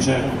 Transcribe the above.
77.